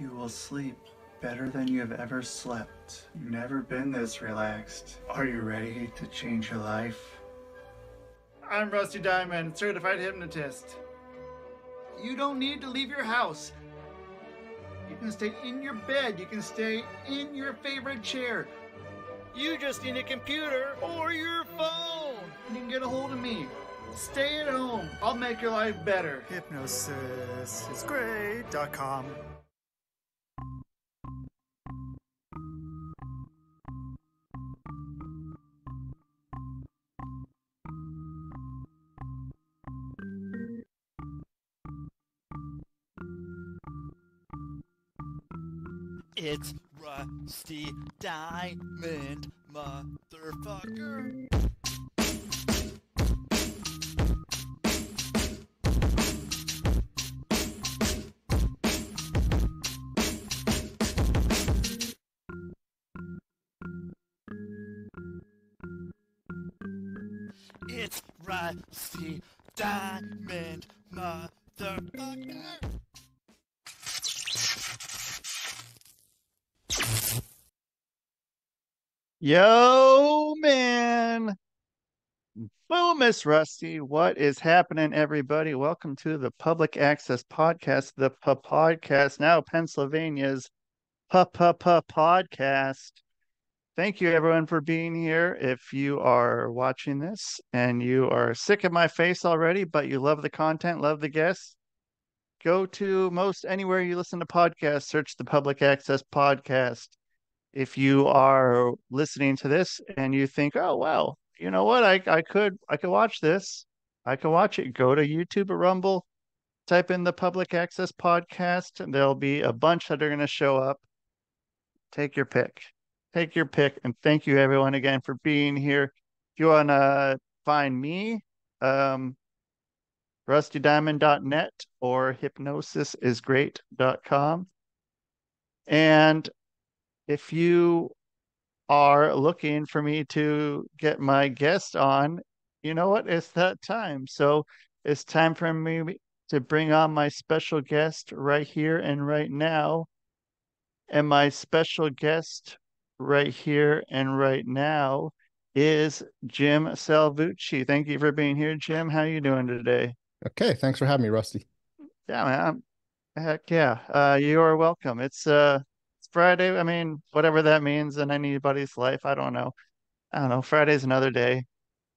You will sleep better than you have ever slept. You've never been this relaxed. Are you ready to change your life? I'm Rusty Diamond, certified hypnotist. You don't need to leave your house. You can stay in your bed. You can stay in your favorite chair. You just need a computer or your phone. You can get a hold of me. Stay at home. I'll make your life better. Hypnosis Rusty Diamond, motherfucker. Yo, man. Boom, Miss Rusty. What is happening, everybody? Welcome to the Public Access Podcast, the P Podcast, now Pennsylvania's P P P Podcast. Thank you, everyone, for being here. If you are watching this and you are sick of my face already, but you love the content, love the guests, go to most anywhere you listen to podcasts, search the Public Access Podcast if you are listening to this and you think, oh well, you know what, I I could I could watch this, I could watch it. Go to YouTube or Rumble, type in the public access podcast, and there'll be a bunch that are going to show up. Take your pick, take your pick, and thank you everyone again for being here. If you want to find me, um, rustydiamond.net or hypnosisisgreat.com. And if you are looking for me to get my guest on, you know what? It's that time. So it's time for me to bring on my special guest right here and right now. And my special guest right here and right now is Jim Salvucci. Thank you for being here, Jim. How are you doing today? Okay, thanks for having me, Rusty. Yeah, man. Heck yeah. Uh, you are welcome. It's uh Friday. I mean, whatever that means in anybody's life. I don't know. I don't know. Friday's another day.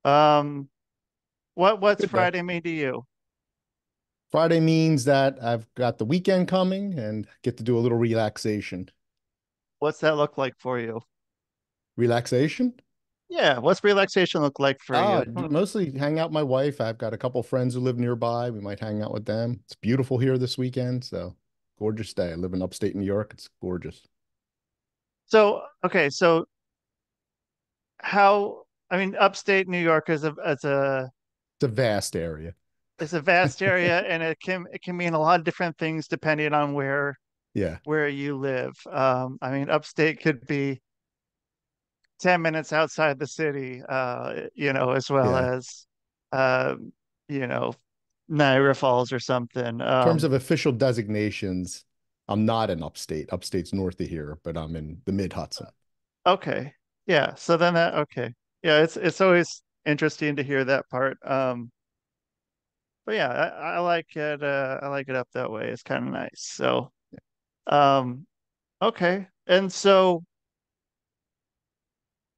Um, what what's Good day. Friday mean to you? Friday means that I've got the weekend coming and get to do a little relaxation. What's that look like for you? Relaxation? Yeah, what's relaxation look like for Ah, you? mostly hang out with my wife. I've got a couple friends who live nearby. We might hang out with them. It's beautiful here this weekend, so gorgeous day. I live in upstate New York. It's gorgeous. So, okay, so how, I mean, upstate New York is a is a It's a vast area. it's a vast area and it can it can mean a lot of different things depending on where Yeah. where you live. Um, I mean, upstate could be 10 minutes outside the city, uh, you know, as well Yeah. as, um, you know, Niagara Falls or something. In terms Um, of official designations, I'm not in upstate. Upstate's north of here, but I'm in the mid Hudson. okay. Yeah. So then that, okay. Yeah. It's, it's always interesting to hear that part. Um, but yeah, I, I like it. Uh, I like it up that way. It's kind of nice. So, um, okay. And so,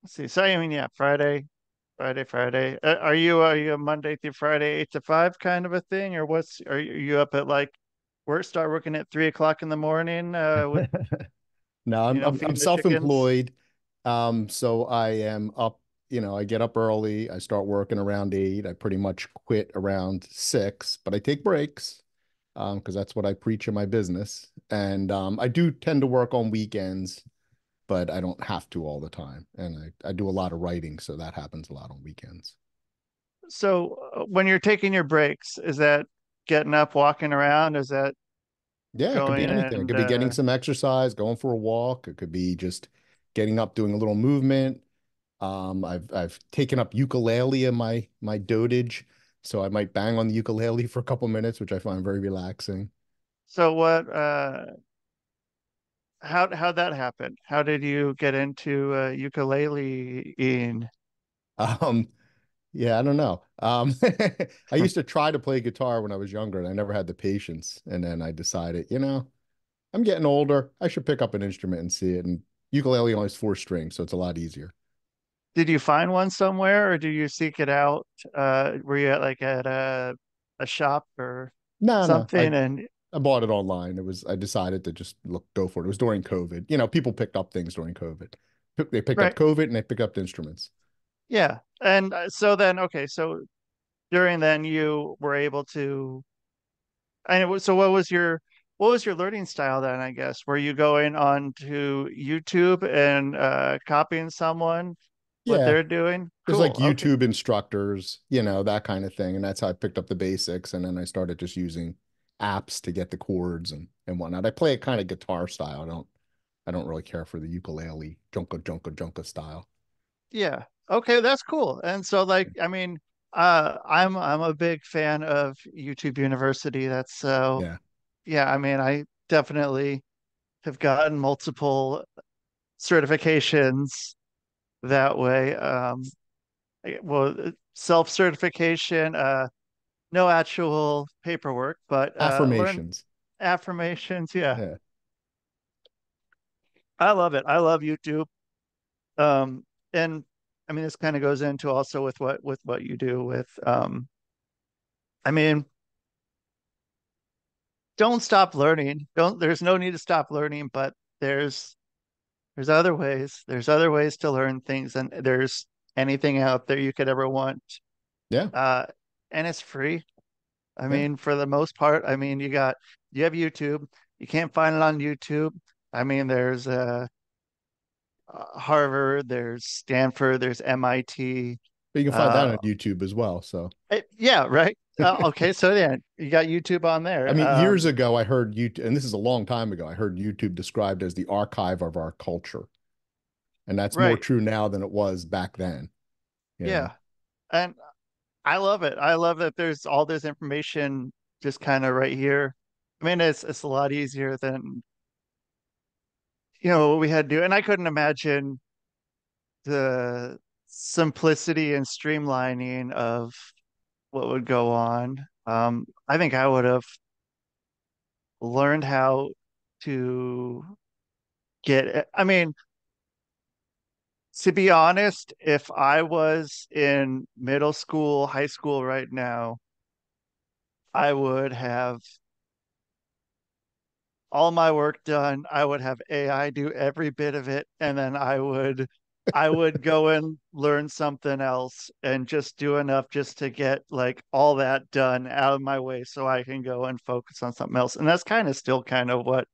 let's see. So I mean, yeah, Friday, Friday, Friday. Uh, are you are you a Monday through Friday, eight to five kind of a thing, or what's are you, are you up at like work start working at three o'clock in the morning? Uh, with, No, I'm know, I'm, I'm self-employed. Um, so I am up, you know, I get up early, I start working around eight. I pretty much quit around six, but I take breaks, um, because that's what I preach in my business. And um, I do tend to work on weekends, but I don't have to all the time. And I, I do a lot of writing, so that happens a lot on weekends. so uh, when you're taking your breaks, is that getting up, walking around? Is that Yeah, it could be anything. It could be getting uh, some exercise, going for a walk. It could be just getting up, doing a little movement. Um, I've I've taken up ukulele in my my dotage, so I might bang on the ukulele for a couple minutes, which I find very relaxing. so? What uh, how how'd that happen? How did you get into uh, ukulele in? Um, yeah, I don't know. Um, I used to try to play guitar when I was younger, and I never had the patience. And then I decided, you know, I'm getting older. I should pick up an instrument and see it. And ukulele only has four strings, so it's a lot easier. Did you find one somewhere, or do you seek it out? Uh, were you at like at a a shop or No, no, I something? And I bought it online. It was I decided to just look go for it. It was during COVID. You know, people picked up things during COVID. They picked up COVID and they picked up the instruments. yeah. And uh, so then, okay, so during then you were able to. And it was, so what was your what was your learning style then, I guess? Were you going on to YouTube and uh, copying someone what Yeah, they're doing? there's like Cool. Okay. YouTube instructors, you know, that kind of thing. And that's how I picked up the basics. And then I started just using apps to get the chords and and whatnot. I play it kind of guitar style. I don't I don't really care for the ukulele junka junka junka style. Yeah. Okay, that's cool. And so like I mean, uh I'm I'm a big fan of YouTube University. That's so Yeah. yeah, I mean, I definitely have gotten multiple certifications that way. Um well, self-certification, uh no actual paperwork, but uh learn Affirmations. affirmations. Yeah. Yeah. I love it. I love YouTube. Um and I mean this kind of goes into also with what with what you do with um I mean don't stop learning. Don't, there's no need to stop learning, but there's there's other ways. There's other ways to learn things, and there's anything out there you could ever want. Yeah. Uh, and it's free. I Yeah. mean, for the most part, I mean, you got you have YouTube. You can't find it on YouTube. I mean, there's uh, uh, Harvard, there's Stanford, there's MIT. But you can find that Uh, on YouTube as well. So eh, yeah, right. Uh, okay, so then you got YouTube on there. I mean, Um, years ago, I heard YouTube, and this is a long time ago, I heard YouTube described as the archive of our culture. And that's more true now than it was back then. You know? Yeah. And I love it. I love that there's all this information just kind of right here. I mean, it's it's a lot easier than, you know, what we had to do. And I couldn't imagine the simplicity and streamlining of what would go on. Um, I think I would have learned how to get, I mean, to be honest, if I was in middle school, high school right now, I would have all my work done. I would have AI do every bit of it, and then I would I would go and learn something else and just do enough just to get like all that done out of my way so I can go and focus on something else. And that's kind of still kind of what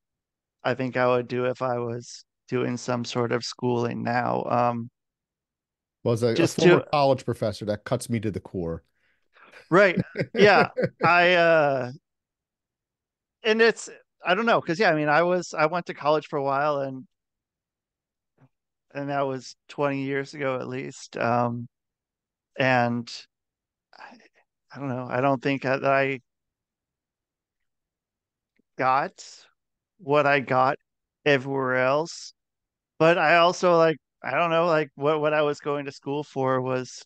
I think I would do if I was doing some sort of schooling now. Um, Was a, a just former to college professor that cuts me to the core. right, yeah, I uh, and it's I don't know because yeah, I mean I was I went to college for a while and and that was 20 years ago at least. Um, and I, I don't know. I don't think that I got what I got everywhere else, but I also like I don't know like what what I was going to school for was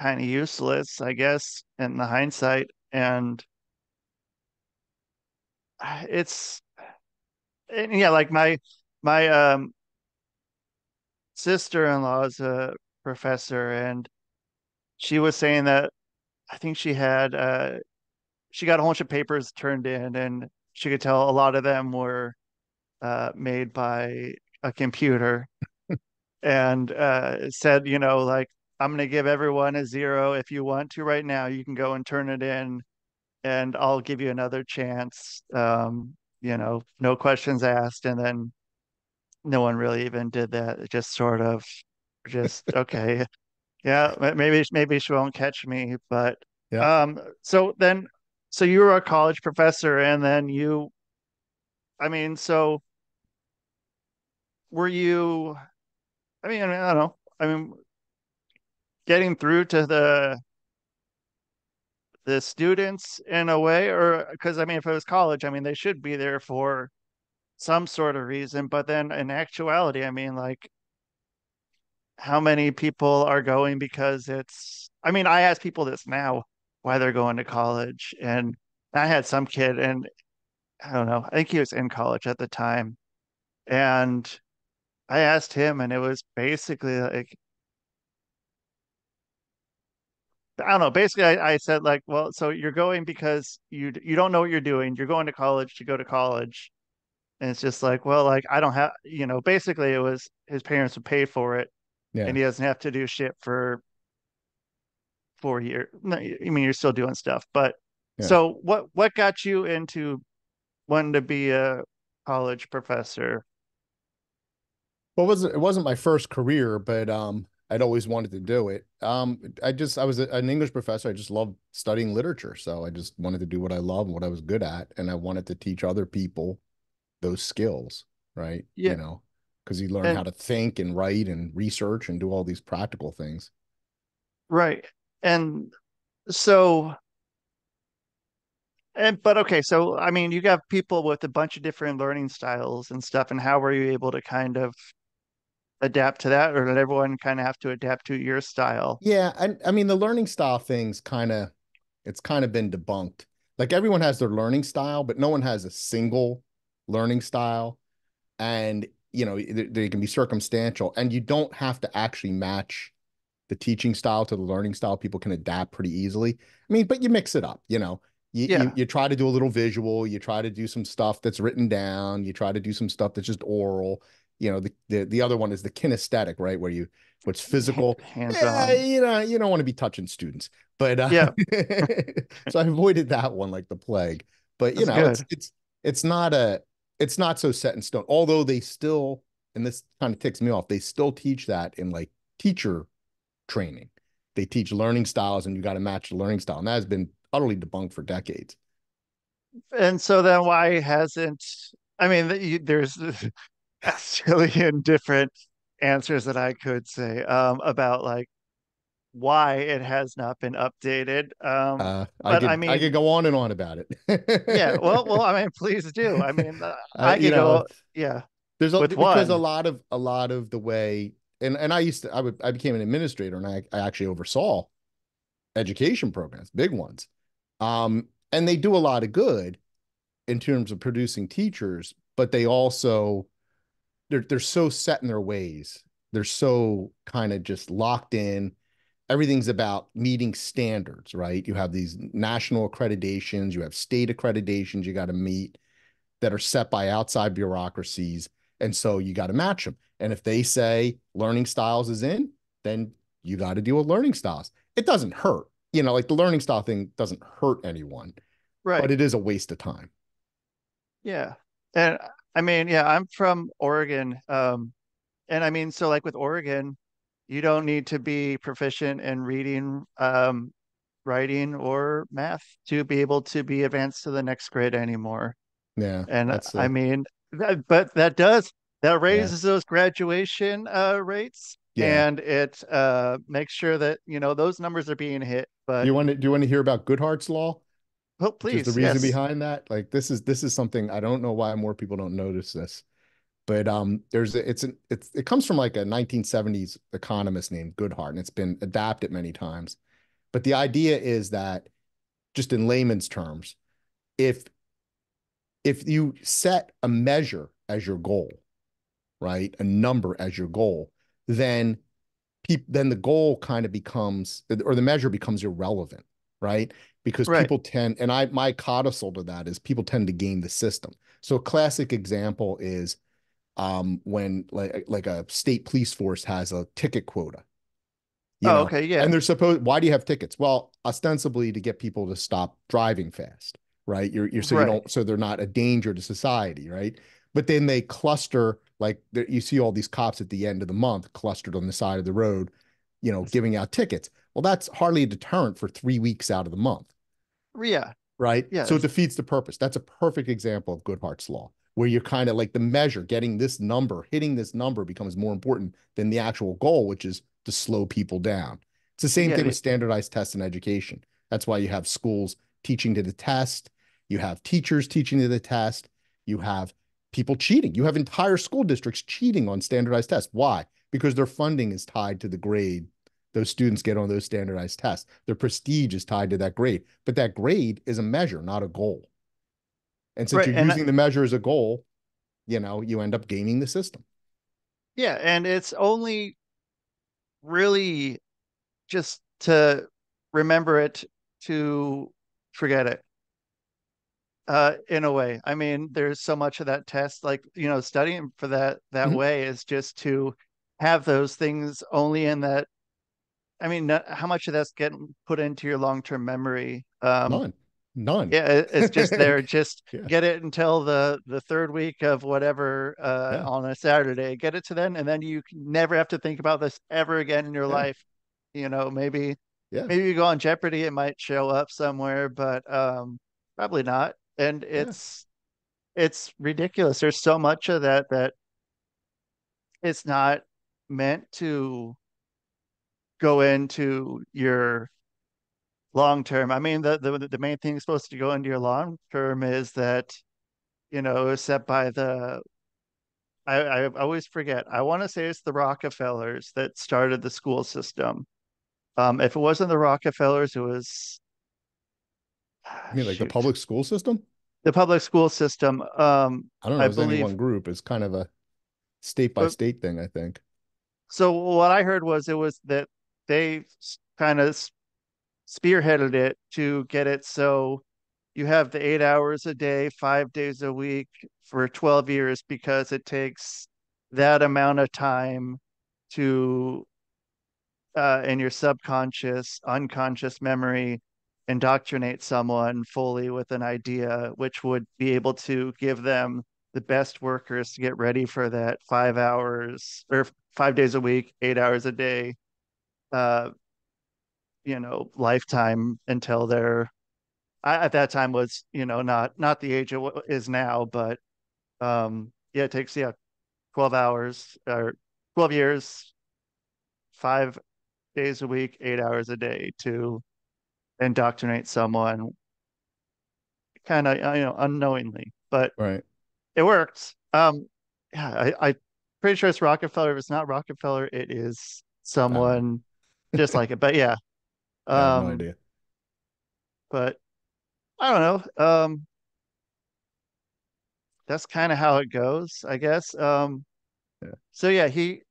kind of useless, I guess, in the hindsight. And it's and yeah, like my my um sister-in-law is a professor and she was saying that I think she had uh she got a whole bunch of papers turned in and she could tell a lot of them were uh made by a computer and uh said, you know, like I'm gonna give everyone a zero if you want to right now, you can go and turn it in and I'll give you another chance. Um, you know, no questions asked and then no one really even did that. It just sort of just okay Yeah, maybe maybe she won't catch me, but Yeah. um so then so you were a college professor and then you I mean, so were you I mean, I mean, I don't know. I mean, getting through to the the students in a way or because I mean, if it was college, I mean, they should be there for some sort of reason, but then in actuality, I mean, like, how many people are going because it's, I mean, I ask people this now why they're going to college, and I had some kid, and I don't know, I think he was in college at the time, and I asked him, and it was basically like, I don't know. Basically, I, I said like, well, so you're going because you you don't know what you're doing. You're going to college to go to college, and it's just like, well, like I don't have, you know. Basically, it was his parents would pay for it, Yeah. and he doesn't have to do shit for four years. No, I mean, you're still doing stuff, but Yeah. so what? What got you into wanting to be a college professor? Well, it wasn't it wasn't my first career, but um, I'd always wanted to do it. Um, I just I was a- an English professor. I just loved studying literature, so I just wanted to do what I love and what I was good at, and I wanted to teach other people those skills, right? Yeah. You know, because you learn And- how to think and write and research and do all these practical things. Right. And so, and but okay, so I mean, you got people with a bunch of different learning styles and stuff, and how were you able to kind of adapt to that, or did everyone kind of have to adapt to your style? Yeah, and I mean the learning style thing's kind of it's kind of been debunked. Like everyone has their learning style, but no one has a single learning style. And you know, they, they can be circumstantial, and you don't have to actually match the teaching style to the learning style. People can adapt pretty easily. I mean, but you mix it up, you know. You, Yeah. you you try to do a little visual, you try to do some stuff that's written down, you try to do some stuff that's just oral. You know, the the, the other one is the kinesthetic, right? Where you what's physical, Hands yeah, on. you know, you don't want to be touching students, but uh, Yeah. so I avoided that one like the plague. But you That's know, it's good. it's it's not a it's not so set in stone. Although they still, and this kind of ticks me off, they still teach that in like teacher training. They teach learning styles, and you got to match the learning style, and that has been utterly debunked for decades. And so then why hasn't, I mean, there's a zillion different answers that I could say um, about like why it has not been updated. Um, Uh, I but could I I, could go on and on about it. yeah, well, well, I mean, please do. I mean, uh, Uh, I you know, go, yeah, There's a, because a lot of a lot of the way and and I used to I would I became an administrator and I, I actually oversaw education programs, big ones. Um, and they do a lot of good in terms of producing teachers, but they also they're they're so set in their ways. They're so kind of just locked in. Everything's about meeting standards, right? You have these national accreditations, you have state accreditations you got to meet that are set by outside bureaucracies. And so you got to match them. And if they say learning styles is in, then you got to deal with learning styles. It doesn't hurt. You know, like the learning style thing doesn't hurt anyone, right. but it is a waste of time. Yeah. And I mean, yeah, I'm from Oregon. Um, and I mean, so like with Oregon, you don't need to be proficient in reading, um, writing, or math to be able to be advanced to the next grade anymore. Yeah. And that's I uh, mean, that, but that does that raises those graduation uh, rates, Yeah. and it uh, makes sure that you know those numbers are being hit. But do you want to do you want to hear about Goodhart's law? Oh, please, is the reason yes. behind that. Like this is this is something I don't know why more people don't notice this. But um there's a, it's an it's it comes from like a 1970s economist named Goodhart and it's been adapted many times. But the idea is that just in layman's terms, if if you set a measure as your goal, right? A number as your goal, then then the goal kind of becomes or the measure becomes irrelevant, right? Because Right. people tend and I my codicil to that is people tend to game the system. So a classic example is um when like like a state police force has a ticket quota. Oh, know, okay, yeah, and they're supposed, why do you have tickets? Well, ostensibly to get people to stop driving fast, right? You're, you're so Right. you don't, so they're not a danger to society, right? But then they cluster, like you see all these cops at the end of the month clustered on the side of the road, you know, giving out tickets. Well, that's hardly a deterrent for three weeks out of the month, yeah, right? Yeah, So it defeats the purpose. That's a perfect example of Goodhart's law, where you're kind of like the measure, getting this number, hitting this number becomes more important than the actual goal, which is to slow people down. It's the same Yeah, thing it- with standardized tests in education. That's why you have schools teaching to the test, you have teachers teaching to the test, you have people cheating. You have entire school districts cheating on standardized tests. Why? Because their funding is tied to the grade those students get on those standardized tests. Their prestige is tied to that grade, but that grade is a measure, not a goal. And since Right, you're and I- using the measure as a goal, you know, you end up gaming the system. Yeah, and it's only really just to remember it to forget it. Uh, in a way. I mean, there's so much of that test, like, you know, studying for that that Mhm. way is just to have those things only in that. I mean, how much of that's getting put into your long-term memory? Um, None. None. yeah, it's just there. Just Yeah. get it until the the third week of whatever uh, Yeah. on a Saturday. Get it to then, and then you can never have to think about this ever again in your Yeah. life. You know, maybe Yeah. maybe you go on Jeopardy, it might show up somewhere, but um, probably not. And it's it's ridiculous. There's so much of that that it's not meant to go into your long term. I mean, the, the the main thing supposed to go into your long term is that, you know, set by the I, I always forget. I want to say it's the Rockefellers that started the school system. Um, if it wasn't the Rockefellers, it was I mean, like the public school system? the public school system. Um, I don't know I it's any believe- one group. It's kind of a state by state thing, I think. So what I heard was it was that they kind of spearheaded it to get it. So you have the eight hours a day, five days a week for 12 years because it takes that amount of time to uh, in your subconscious, unconscious memory indoctrinate someone fully with an idea, which would be able to give them the best workers to get ready for that five hours or five days a week, eight hours a day, uh, you know, lifetime until they're I, at that time was, you know, not not the age it is now, but um, yeah, it takes yeah, twelve hours or twelve years, five days a week, eight hours a day to indoctrinate someone, kind of you know unknowingly, but Right. it works. Um, yeah, I, I'm pretty sure it's Rockefeller. If it's not Rockefeller, it is someone just like it. But yeah, I have um, no idea. but I don't know. Um, that's kind of how it goes, I guess. Um, Yeah. so yeah, he.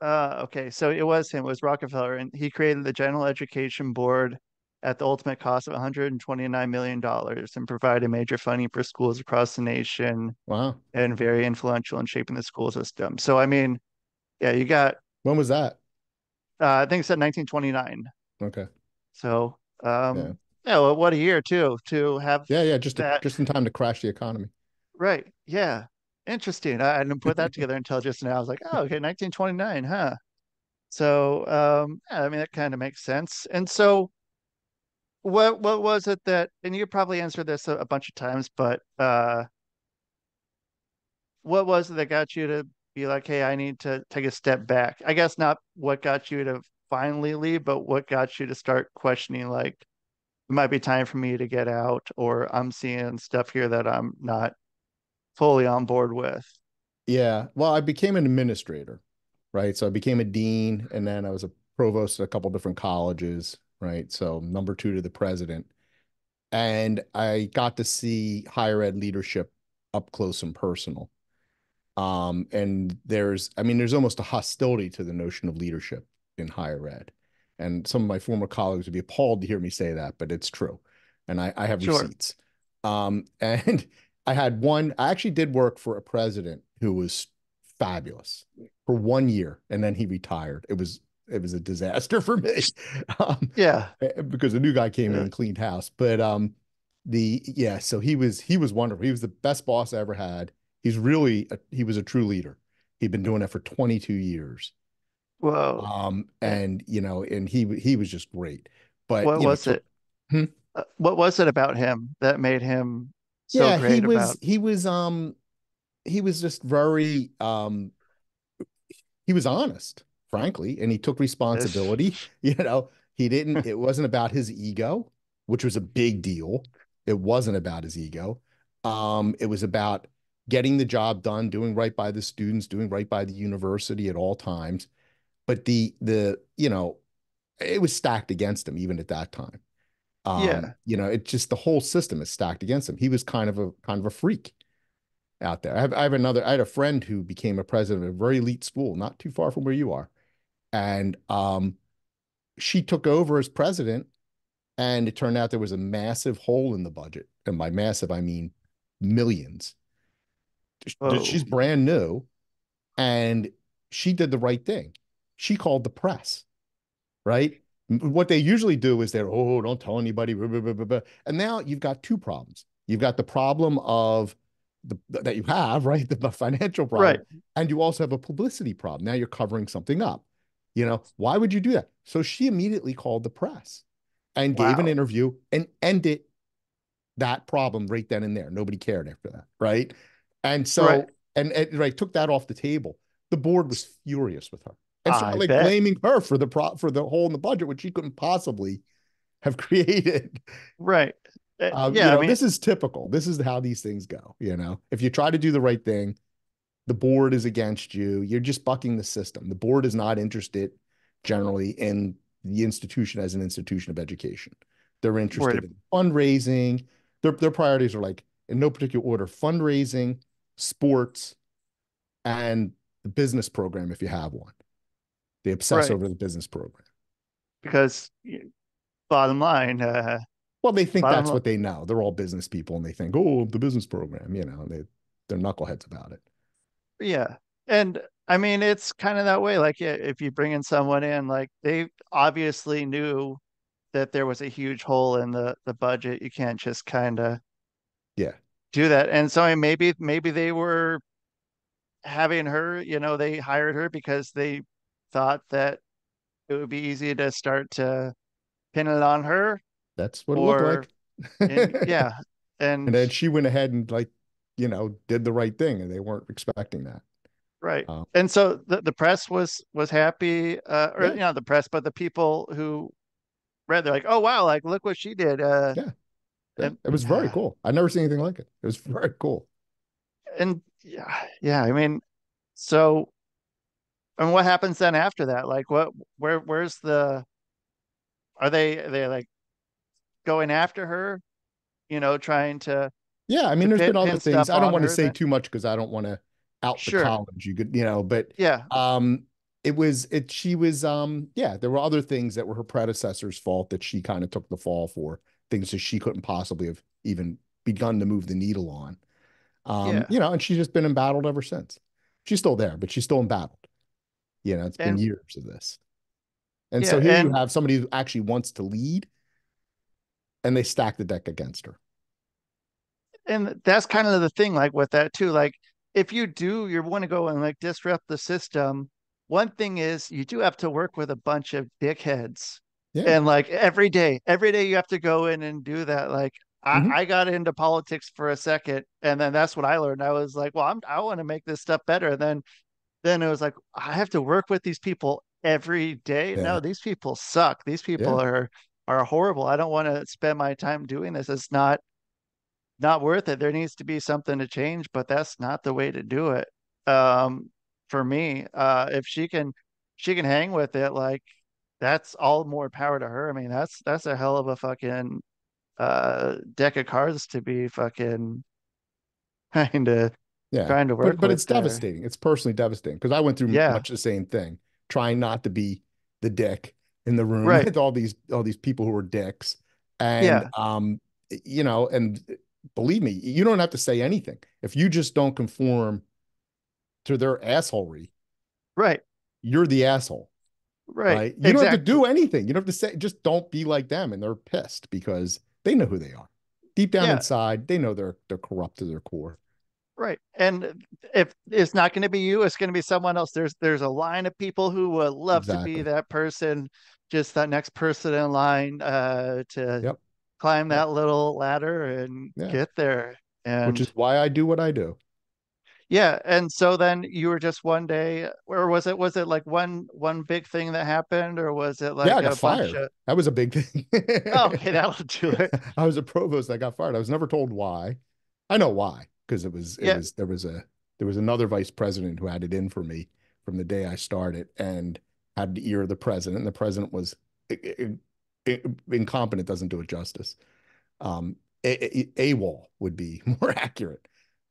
Uh, okay, so it was him. It was Rockefeller, and he created the General Education Board at the ultimate cost of 129 million dollars, and provided major funding for schools across the nation, Wow. and very influential in shaping the school system. So I mean, yeah, you got. When was that? Uh, I think it said 1929. Okay. So um, Yeah. yeah, well, what a year too to have Yeah, yeah, just to, just in time to crash the economy. Right. Yeah. Interesting. I, I didn't put that together until just now. I was like, oh, okay, 1929, huh? So, um, yeah, I mean, that kind of makes sense. And so, what what was it that? And you probably answered this a, a bunch of times, but uh, what was it that got you to be like, hey, I need to take a step back? I guess not what got you to finally leave, but what got you to start questioning, like, it might be time for me to get out, or I'm seeing stuff here that I'm not fully on board with. Yeah. Well, I became an administrator, right? So I became a dean and then I was a provost at a couple different colleges, right? So number two to the president. And I got to see higher ed leadership up close and personal. Um, and there's, I mean, there's almost a hostility to the notion of leadership in higher ed. And some of my former colleagues would be appalled to hear me say that, but it's true. And I, I have Sure. receipts. Um, and I had one, I actually did work for a president who was fabulous for one year and then he retired. It was it was a disaster for me. Um, Yeah. eh, because a new guy came in and cleaned house. But um the yeah, so he was he was wonderful. He was the best boss I ever had. He's really a, he was a true leader. He'd been doing that for 22 years. Whoa. Um and you know, and he he was just great. But what you know, was it? Hmm? Uh, what was it about him that made him so yeah, great he was about? he was um he was just very um he was honest, frankly, and he took responsibility. You know, he didn't it wasn't about his ego, which was a big deal. It wasn't about his ego. Um, it was about getting the job done, doing right by the students, doing right by the university at all times. But the the you know, it was stacked against him even at that time. Um, Yeah. you know, it just the whole system is stacked against him. He was kind of a kind of a freak out there. I have I have another. I had a friend who became a president of a very elite school, not too far from where you are, and um, she took over as president, and it turned out there was a massive hole in the budget, and by massive I mean millions. She's oh. brand new, and she did the right thing. She called the press, right? What they usually do is they're, oh, don't tell anybody, blah, blah, blah, blah, blah." and now you've got two problems. You've got the problem of the that you have, right? The financial problem, Right. and you also have a publicity problem. Now you're covering something up. You know, why would you do that? So she immediately called the press and gave an interview and ended that problem right then and there. Nobody cared after that, right? And so, Right. and, and right, took that off the table. The board was furious with her and I like bet. blaming her for the pro for the hole in the budget, which she couldn't possibly have created. Right. Uh, Um, yeah. you know, I mean, this is typical. This is how these things go. You know, if you try to do the right thing, the board is against you. You're just bucking the system. The board is not interested generally in the institution as an institution of education. They're interested in fundraising. Their their priorities are like in no particular order: fundraising, sports, and the business program if you have one. They obsess Right. over the business program. because bottom line, uh, Well, they think that's li- what they know. They're all business people and they think, oh, the business program, you know, they they're knuckleheads about it. yeah. And I mean, it's kind of that way. Like, if you bring in someone in, like they obviously knew that there was a huge hole in the the budget. You can't just kind of Yeah. Do that. And so maybe maybe they were having her, you know, they hired her because they thought that it would be easy to start to pin it on her. That's what it Or- looked And like. yeah. And And then she went ahead and like, you know, did the right thing and they weren't expecting that. Right. Um, And so the, the press was was happy, uh, or Yeah. you know, the press, but the people who read, they're like, "Oh wow, like look what she did." Uh, Yeah. And it was very cool. I've never seen anything like it. It was very cool. and yeah, yeah. I mean, so, and what happens then after that? Like, what, where, where's the? Are they are they like going after her? You know, trying to Yeah, I mean, there's pin- been all the things. I don't want to say then- too much because I don't want to out Sure. the college. You could, you know, but yeah, um it was it she was um yeah there were other things that were her predecessor's fault that she kind of took the fall for things that she couldn't possibly have even begun to move the needle on. Um Yeah. you know and she's just been embattled ever since. She's still there but she's still embattled. You know it's been years of this. And Yeah, so here and- you have somebody who actually wants to lead and they stack the deck against her. And that's kind of the thing like with that too like if you do you want to go and like disrupt the system one thing is you do have to work with a bunch of dickheads yeah. And like every day every day you have to go in and do that like Mhm. I, I got into politics for a second and then that's what i learned. I was like well i'm i want to make this stuff better. And then then it was like i have to work with these people every day? Yeah. no these people suck. These people are are horrible. I don't want to spend my time doing this. It's not not worth it. There needs to be something to change but that's not the way to do it. Um for me uh if she can she can hang with it like that's all more power to her i mean that's that's a hell of a fucking uh deck of cards to be fucking kind of yeah trying to work but, but it's there. devastating it's personally devastating because i went through Yeah. much the same thing trying not to be the dick in the room Right. with all these all these people who were dicks and Yeah. um you know and believe me you don't have to say anything if you just don't conform to their assholery right you're the asshole right, right, you don't have to do anything you don't have to say just don't be like them and they're pissed because they know who they are deep down Yeah. inside they know they're they're corrupt to their core Right. And if it's not going to be you, it's going to be someone else. There's there's a line of people who would love to be that person, just that next person in line uh to Yep. climb that little ladder and Yeah. get there. And which is why i do what i do yeah, and so then you were just one day or was it was it like one one big thing that happened or was it like yeah i a got fired of that was a big thing Oh, okay, that'll do it. I was a provost that got fired. I was never told why. I know why. because it was it Yeah. was there was a there was another vice president who had it in for me from the day I started and had the ear of the president. And the president was incompetent, doesn't do it justice. Um, a, a, AWOL would be more accurate.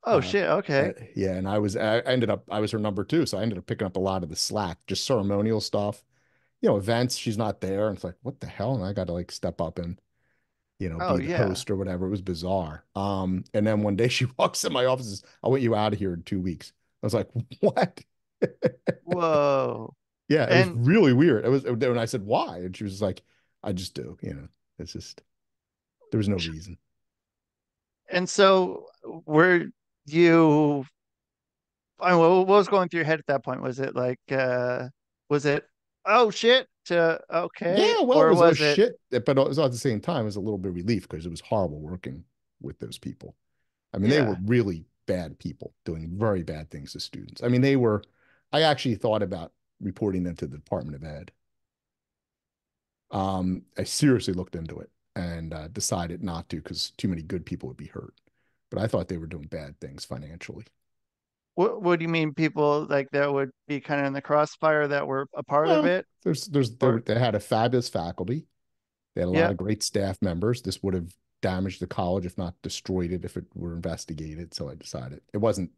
Oh Uh, shit. Okay. Uh, yeah, and I was I ended up I was her number two, so I ended up picking up a lot of the slack, just ceremonial stuff. You know, events, she's not there, and it's like, what the hell? And I got to like step up and, you know, Oh, be the yeah. host or whatever. It was bizarre. Um, and then one day she walks in my office, and says, I want you out of here in two weeks. I was like, what? Whoa. Yeah, it And- was really weird. It was when I said why, and she was like, I just do, you know. It's just there was no reason. And so were you I mean, what was going through your head at that point? Was it like uh was it oh shit to okay Yeah, well, or it was, was it shit, but it was at the same time, it was a little bit of relief because it was horrible working with those people. I mean, they were really bad people doing very bad things to students. I mean, they were, I actually thought about reporting them to the Department of Ed. Um, I seriously looked into it and uh, decided not to because too many good people would be hurt. But I thought they were doing bad things financially. what what do you mean people like that would be kind of in the crossfire that were a part of it? There's, there's, Or- they had a fabulous faculty. They had a Yeah. lot of great staff members. This would have damaged the college, if not destroyed it, if it were investigated. So I decided it wasn't,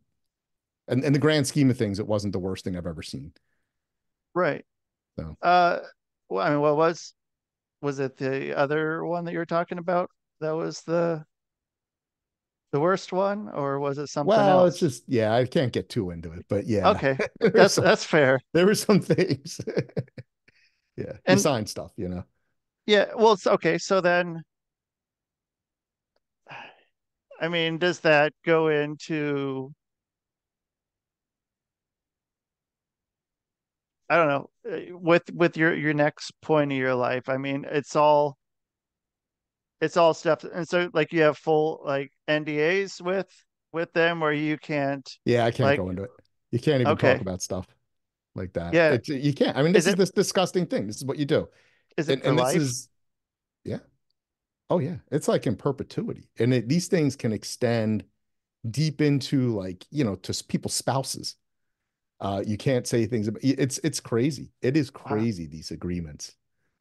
and in the grand scheme of things, it wasn't the worst thing I've ever seen. Right. So. Uh well, I mean what was was it the other one that you were talking about that was the the worst one or was it something well, else? it's just, yeah, I can't get too into it, but yeah, Okay. That's some, that's fair. there were some things. yeah, And- sign stuff, you know. Yeah, well, it's okay. So then, I mean, does that go into, I don't know, uh, with with your your next point of your life? I mean, it's all it's all stuff, and so like you have full like NDAs with with them, where you can't. Yeah, I can't Like- go into it. You can't even Okay. talk about stuff like that. Yeah. It's, you can't. I mean, this Is is it- this disgusting thing. This is what you do. Is it and, for and life? this is yeah oh yeah it's like in perpetuity and it, these things can extend deep into like you know to people's spouses uh you can't say things about it's it's crazy it is crazy these agreements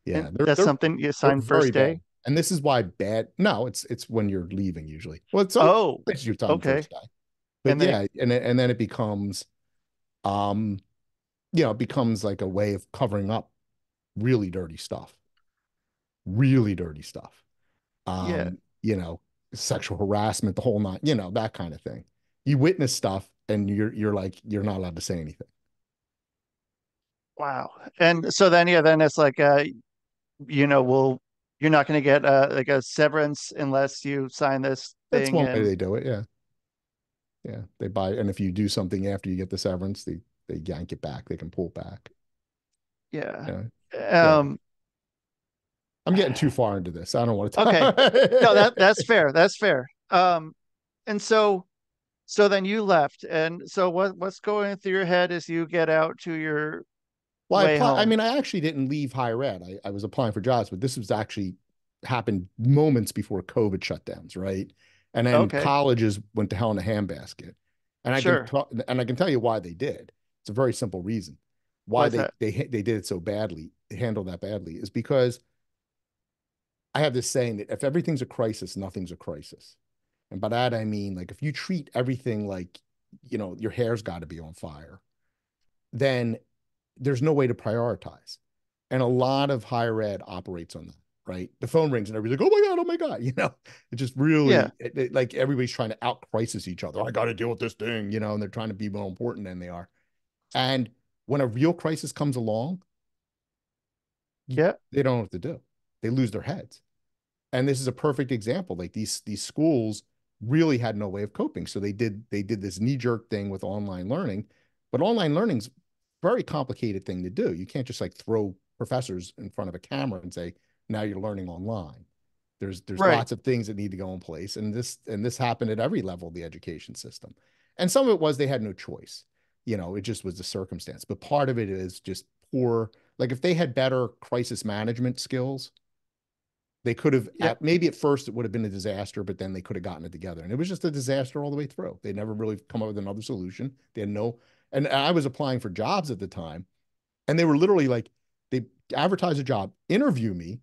yeah they're- that's they're- something you sign first day. bad. And this is why bad no it's it's when you're leaving usually well it's Oh, it's your time okay. first but And then yeah and then, and then it becomes um you know it becomes like a way of covering up really dirty stuff really dirty stuff um Yeah. you know sexual harassment the whole nine you know that kind of thing you witness stuff and you're you're like you're not allowed to say anything Wow. And so then, yeah, then it's like, uh, you know, well, you're not going to get uh, like a severance unless you sign this thing. that's one way they do it yeah yeah they buy and if you do something after you get the severance they they yank it back they can pull back yeah. yeah Um, i'm getting too far into this i don't want to Talk. Okay. no, that that's fair. That's fair. Um, and so, so then you left, and so what what's going through your head as you get out to your Well, I, I mean, I actually didn't leave higher ed. I, I was applying for jobs, but this was actually happened moments before COVID shutdowns, right? And then Okay. colleges went to hell in a handbasket. And I Sure. can talk, and I can tell you why they did. It's a very simple reason why What's they that? they they did it so badly, handled that badly, is because I have this saying that if everything's a crisis, nothing's a crisis. And by that I mean like if you treat everything like, you know, your hair's got to be on fire, then there's no way to prioritize. And a lot of higher ed operates on that, right? The phone rings and everybody's like, oh my God, oh my God. You know, it just really, Yeah. it- it- like everybody's trying to out crisis each other. I got to deal with this thing, you know, and they're trying to be more important than they are. And when a real crisis comes along, yeah they don't know what to do. They lose their heads. And this is a perfect example. Like these these schools really had no way of coping. So they did they did this knee-jerk thing with online learning, but online learning's very complicated thing to do. You can't just like throw professors in front of a camera and say, now you're learning online. There's there's Right. lots of things that need to go in place. And this and this happened at every level of the education system. And some of it was they had no choice. You know, it just was the circumstance. But part of it is just poor like if they had better crisis management skills, They could have, Yeah. at, maybe at first it would have been a disaster, but then they could have gotten it together. And it was just a disaster all the way through. They never really come up with another solution. They had no, and I was applying for jobs at the time, and they were literally like, they advertise a job, interview me,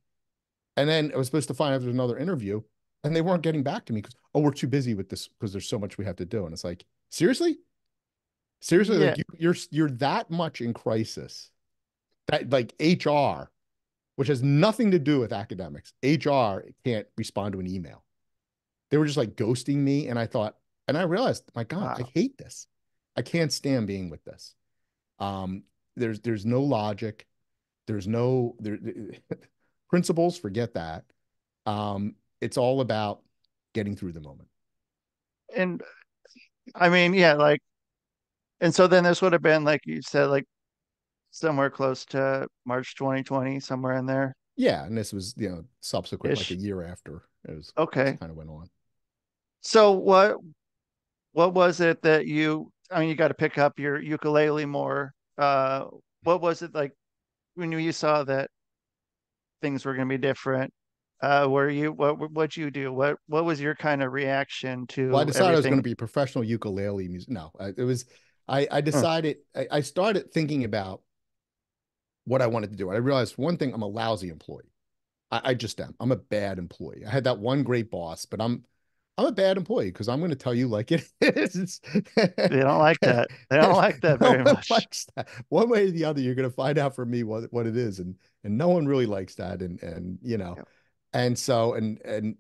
and then I was supposed to find out there's another interview, and they weren't getting back to me because, oh, we're too busy with this because there's so much we have to do. And it's like, seriously? Seriously, like you, you're you're that much in crisis that like HR, which has nothing to do with academics, HR can't respond to an email. They were just like ghosting me, and I thought, and I realized, my God, I hate this. I can't stand being with this. Um, there's there's no logic. There's no there principles. Forget that. Um, it's all about getting through the moment. And I mean, yeah, like, and so then this would have been like you said, like somewhere close to March 2020, somewhere in there. Yeah, and this was you know subsequent Ish. like a year after it was Okay. kind of went on. So what what was it that you I mean you got to pick up your ukulele more. Uh what was it like when you saw that things were going to be different? Uh were you what what'd you do? What what was your kind of reaction to Well, I decided I was going to be a professional ukulele music. No, it was I I decided I, I started thinking about what I wanted to do. And I realized one thing, I'm a lousy employee. I, I just am. I'm a bad employee. I had that one great boss, but I'm I'm a bad employee because I'm going to tell you like it is. They don't like that. They don't like that very one much. that. One way or the other, you're going to find out from me what what it is, and and no one really likes that, and and you know, Yep. and so and and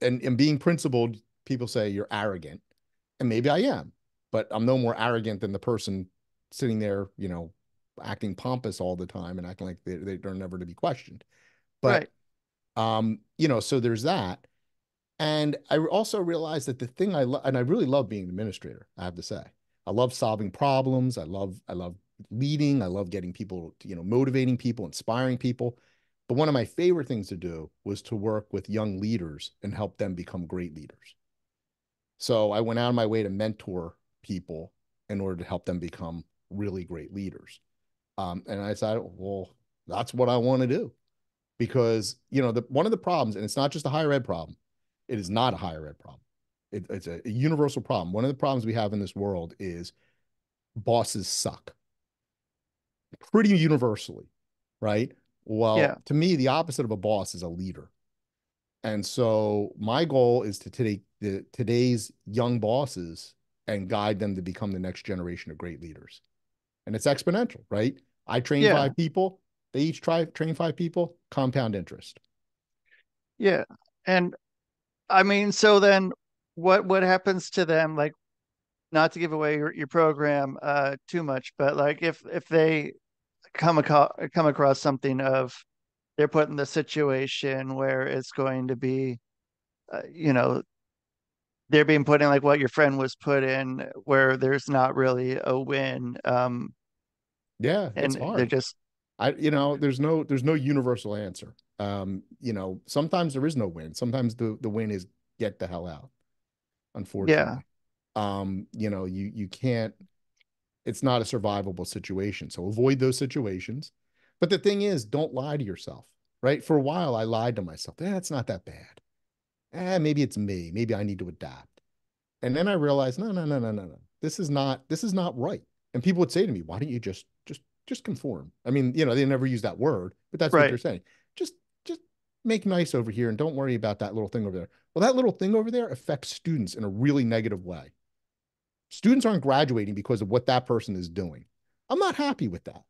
and and being principled, people say you're arrogant, and maybe I am, but I'm no more arrogant than the person sitting there, you know, acting pompous all the time and acting like they they- they're never to be questioned. But Right. um, you know, so there's that. And I also realized that the thing I love, and I really love being an administrator, I have to say. I love solving problems. I love, I love leading. I love getting people, you know, motivating people, inspiring people. But one of my favorite things to do was to work with young leaders and help them become great leaders. So I went out of my way to mentor people in order to help them become really great leaders. Um, and I decided, well, that's what I want to do because you know the one of the problems, and it's not just a higher ed problem. It is not a higher ed problem. It, it's a, a universal problem. One of the problems we have in this world is bosses suck. Pretty universally, right? Well, Yeah. to me, the opposite of a boss is a leader. And so my goal is to take the today's young bosses and guide them to become the next generation of great leaders. And it's exponential, right? I train Yeah. five people, they each try train five people, compound interest. Yeah. And I mean, so then what what happens to them? Like, not to give away your, your program uh too much, but like if if they come across come across something of they're put in the situation where it's going to be, uh, you know, they're being put in like what your friend was put in, where there's not really a win, um, Yeah, and it's they're just I, you know, there's no there's no universal answer. Um, you know, sometimes there is no win. Sometimes the the win is get the hell out. Unfortunately. Um, you know, you you can't it's not a survivable situation. So avoid those situations. But the thing is, don't lie to yourself, right? For a while I lied to myself. Eh, it's not that bad. Eh, maybe it's me. Maybe I need to adapt. And then I realized, no, no, no, no, no, no. This is not this is not right. And people would say to me, why don't you just just just conform? I mean, you know, they never use that word, but that's what they're saying. Make nice over here and don't worry about that little thing over there. Well, that little thing over there affects students in a really negative way. Students aren't graduating because of what that person is doing. I'm not happy with that.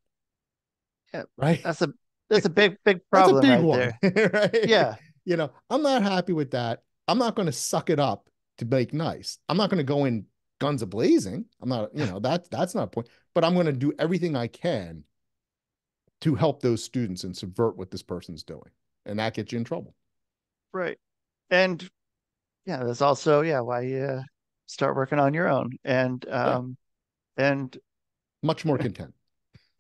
Yeah, Right. that's a that's a big big problem. That's a big right one. there. right? Yeah, You know, I'm not happy with that. I'm not going to suck it up to make nice. I'm not going to go in guns a blazing. I'm not, you know, that that's not a point. But I'm going to do everything I can to help those students and subvert what this person's doing. And that gets you in trouble. right. And yeah, that's also yeah why you uh, start working on your own and um and Much more content.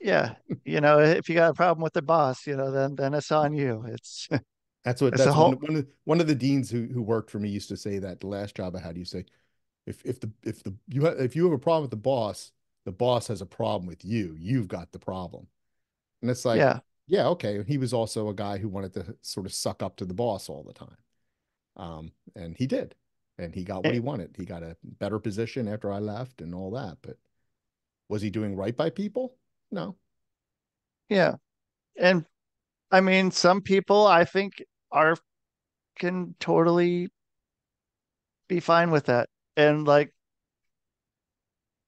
yeah, you know, if you got a problem with the boss, you know, then then it's on you. It's That's what It's that's whole- one, one of one of the deans who who worked for me used to say that the last job I had, you say, if if the if the you have if you have a problem with the boss, the boss has a problem with you. You've got the problem. And it's like, yeah, yeah, okay. He was also a guy who wanted to sort of suck up to the boss all the time. Um, and he did. And he got what he wanted. He got a better position after I left and all that. But was he doing right by people? No. Yeah. And I mean, some people I think are can totally be fine with that and like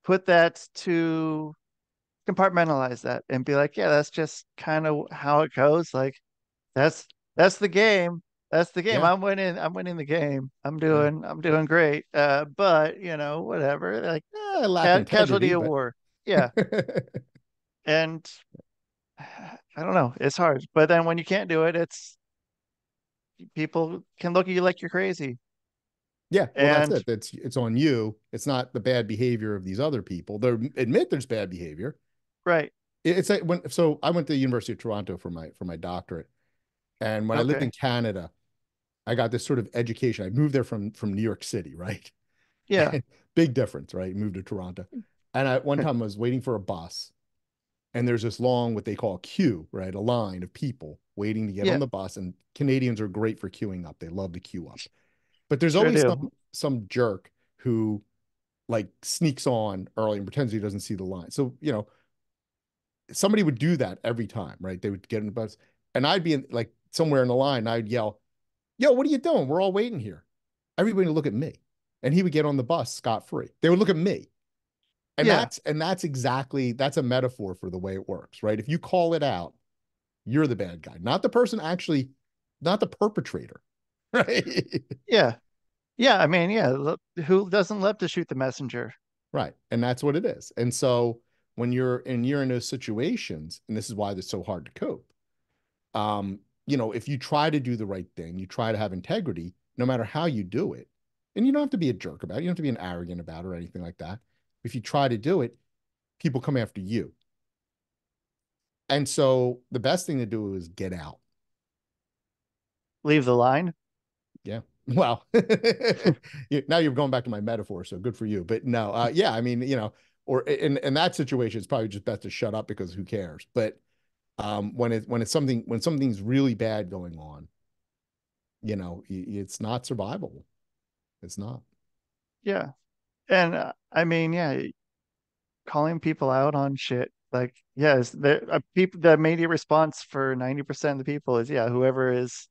put that to compartmentalize that and be like, yeah, that's just kind of how it goes. Like that's that's the game. That's the game. Yeah. I'm winning. I'm winning the game. I'm doing. I'm doing great. Uh, but you know, whatever. Like Eh, ca- casualty of but- war. Yeah, and I don't know. It's hard. But then when you can't do it, it's people can look at you like you're crazy. Yeah, well, And- that's it. It's it's on you. It's not the bad behavior of these other people. They admit there's bad behavior. Right. It's like when so I went to the University of Toronto for my for my doctorate, and when I lived in Canada, I got this sort of education. I moved there from from New York City, right? Yeah. Big difference, right? Moved to Toronto, and I one time I was waiting for a bus, and there's this long what they call a queue, right? A line of people waiting to get Yeah. on the bus, and Canadians are great for queuing up. They love to queue up, but there's Sure always do. some some jerk who like sneaks on early and pretends he doesn't see the line. So you know, somebody would do that every time, right? They would get in the bus, and I'd be in, like somewhere in the line, I'd yell, "Yo, what are you doing? We're all waiting here." Everybody would look at me, and he would get on the bus scot free. They would look at me, and Yeah. that's and that's exactly that's a metaphor for the way it works, right? If you call it out, you're the bad guy, not the person actually, not the perpetrator, right? Yeah. Yeah. I mean, yeah. Who doesn't love to shoot the messenger? Right. And that's what it is. And so when you're and you're in those situations, and this is why it's so hard to cope. Um, you know, if you try to do the right thing, you try to have integrity, no matter how you do it, and you don't have to be a jerk about it, you don't have to be an arrogant about it or anything like that. If you try to do it, people come after you. And so the best thing to do is get out. Leave the line. Yeah. Well, now you're going back to my metaphor, so good for you. But no, uh, yeah, I mean, you know, or in in that situation, it's probably just best to shut up because who cares? But um, when it when it's something when something's really bad going on, you know, it's not survivable. It's not. Yeah. And uh, I mean, yeah, calling people out on shit. Like, yes, the uh, people, the immediate response for 90% of the people is, yeah, whoever is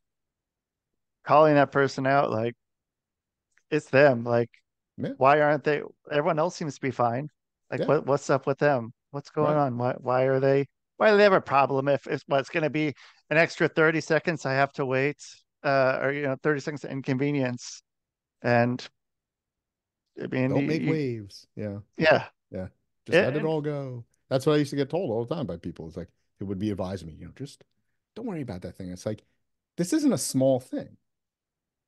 calling that person out, like, it's them. Like, Yeah. why aren't they? Everyone else seems to be fine. Like, Yeah. what what's up with them? What's going Right. on? Why why are they? Why do they have a problem? If if what's going to be an extra 30 seconds, I have to wait, uh, or you know, 30 seconds of inconvenience, and I mean, Don't you- make you- waves. Yeah, yeah. Yeah. Just Yeah, let it all go. That's what I used to get told all the time by people. It's like it would be advised me, you know, just don't worry about that thing. It's like this isn't a small thing.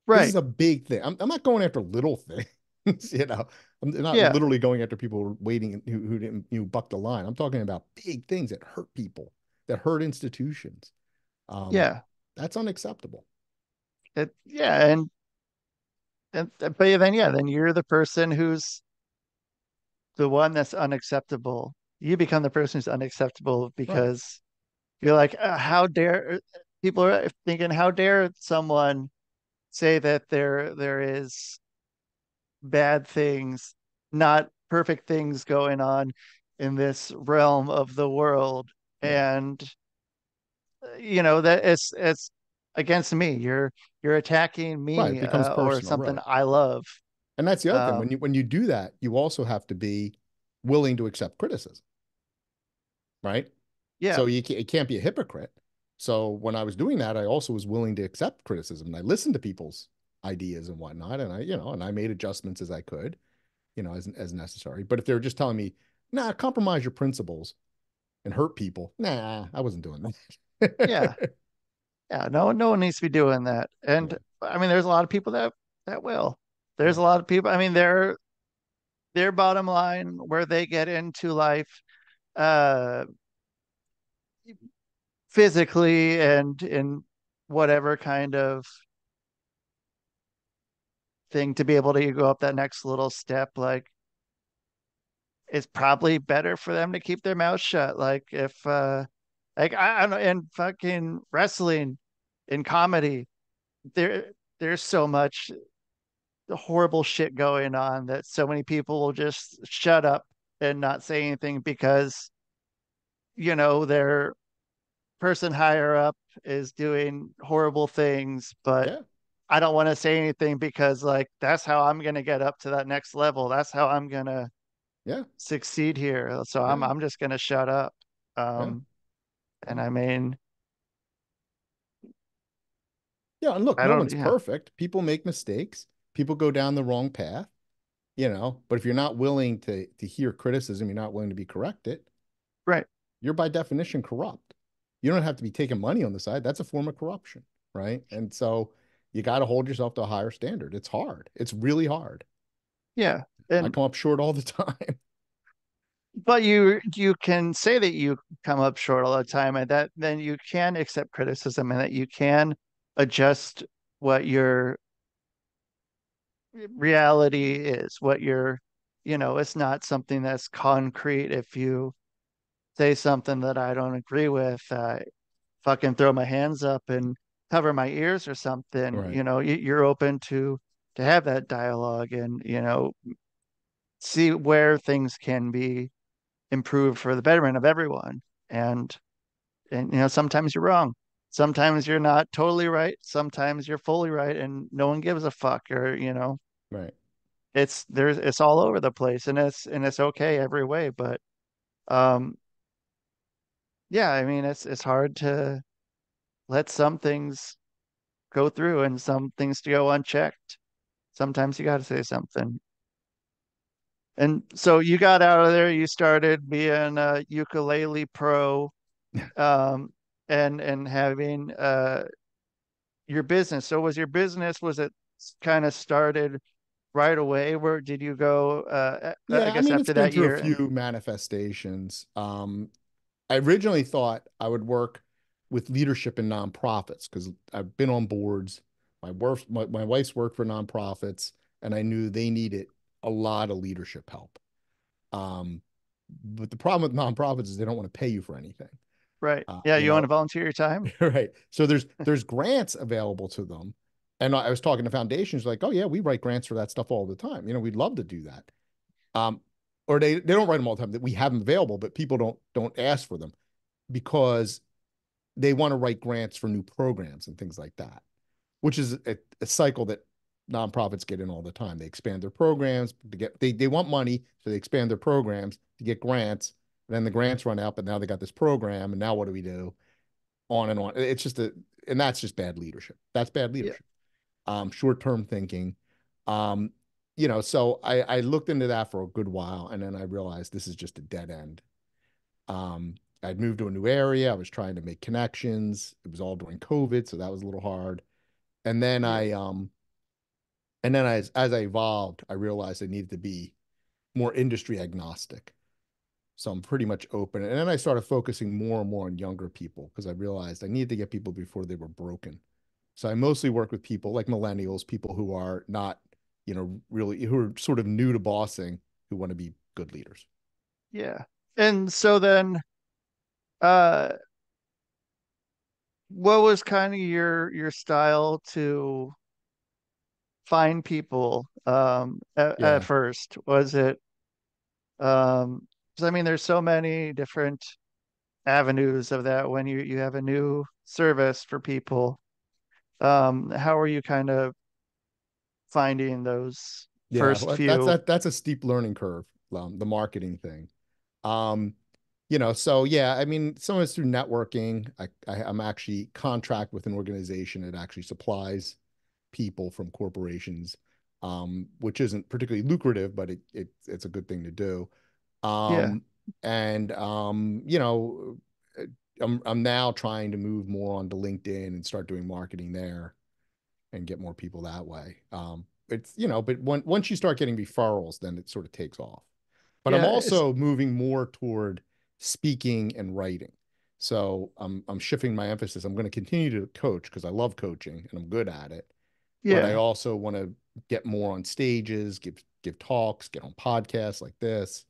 Right. This is a big thing. I'm, I'm not going after little things, you know. I'm not Yeah. literally going after people waiting who, who didn't you know, buck the line. I'm talking about big things that hurt people, that hurt institutions. Um, yeah. that's unacceptable. It, yeah. And, and, but then, yeah, then you're the person who's the one that's unacceptable. You become the person who's unacceptable because you're like, uh, how dare people are thinking, how dare someone say that there there is bad things, not perfect things going on in this realm of the world, Yeah. and you know that it's it's against me. You're you're attacking me Right, uh, or something right. I love. And that's the other thing. When Um, you when you do that, you also have to be willing to accept criticism. Right? Yeah, So you can't, it can't be a hypocrite. So when I was doing that, I also was willing to accept criticism and I listened to people's ideas and whatnot. And I, you know, and I made adjustments as I could, you know, as, as necessary. But if they were just telling me, nah, compromise your principles and hurt people, nah, I wasn't doing that. yeah, yeah. No, no one needs to be doing that. And Yeah. I mean, there's a lot of people that that will. There's a lot of people. I mean, their their bottom line where they get into life, uh, physically and in whatever kind of thing to be able to go up that next little step, like it's probably better for them to keep their mouth shut. Like if uh Like I, I don't know, in fucking wrestling, in comedy, there there's so much horrible shit going on that so many people will just shut up and not say anything because you know their person higher up is doing horrible things but Yeah. I don't want to say anything because like that's how i'm going to get up to that next level that's how i'm going to Yeah. succeed here so i'm i'm just going to shut up um and i mean Yeah, and look, I no one's yeah. perfect. People make mistakes. People go down the wrong path, you know. But if you're not willing to to hear criticism, you're not willing to be corrected. Right. You're by definition corrupt. You don't have to be taking money on the side. That's a form of corruption, right? And so you got to hold yourself to a higher standard. It's hard. It's really hard. yeah I come up short all the time. but you you can say that you come up short all the time and that then you can accept criticism and that you can adjust what your reality is what your you know it's not something that's concrete if you say something that i don't agree with i fucking throw my hands up and cover my ears or something Right. you know you, you're open to to have that dialogue and you know see where things can be improved for the betterment of everyone and and you know sometimes you're wrong sometimes you're not totally right sometimes you're fully right and no one gives a fuck or you know Right. it's there's it's all over the place and it's and it's okay every way but um yeah i mean it's it's hard to let some things go through and some things to go unchecked. Sometimes you got to say something. And so you got out of there you started being a ukulele pro um and and having uh your business. So was your business was it kind of started right away? Where did you go uh Yeah, i I guess mean, after that year a few manifestations. Um, I originally thought I would work with leadership in nonprofits because I've been on boards. My work, my, my wife's worked for nonprofits, and I knew they needed a lot of leadership help. Um, but the problem with nonprofits is they don't want to pay you for anything. right uh, yeah you you want know- to volunteer your time Right. So there's there's grants available to them. And I was talking to foundations like, oh yeah, we write grants for that stuff all the time. You know, we'd love to do that. Um, or they they don't write them all the time that we have them available, but people don't don't ask for them because they want to write grants for new programs and things like that, which is a, a cycle that nonprofits get in all the time. They expand their programs to get they they want money, so they expand their programs to get grants. And then the grants run out, but now they got this program, and now what do we do? On and on. It's just a and that's just bad leadership. That's bad leadership. Um, short-term thinking. Um, you know, so I I looked into that for a good while, and then I realized this is just a dead end. Um, I'd moved to a new area. I was trying to make connections. It was all during COVID, so that was a little hard. And then I um and then as as I evolved, I realized I needed to be more industry agnostic. So I'm pretty much open. And then I started focusing more and more on younger people because I realized I needed to get people before they were broken. So I mostly work with people like millennials, people who are not, you know, really who are sort of new to bossing, who want to be good leaders. Yeah. And so then uh what was kind of your your style to find people um at, Yeah. at first? Was it um 'cause I mean there's so many different avenues of that when you you have a new service for people. Um how are you kind of finding those Yeah, first few that's that that's a steep learning curve, um, the marketing thing. Um, you know, so yeah, I mean, some of it's through networking. I, I I'm actually contract with an organization that actually supplies people from corporations, um, which isn't particularly lucrative, but it, it it's a good thing to do. Um, and um, you know, uh, I'm I'm now trying to move more onto LinkedIn and start doing marketing there and get more people that way. Um, it's you know, but when, once you start getting referrals, then it sort of takes off. But I'm also moving more toward speaking and writing. So I'm I'm shifting my emphasis. I'm going to continue to coach because I love coaching and I'm good at it. Yeah. But I also want to get more on stages, give give talks, get on podcasts like this,